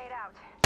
Grenade out.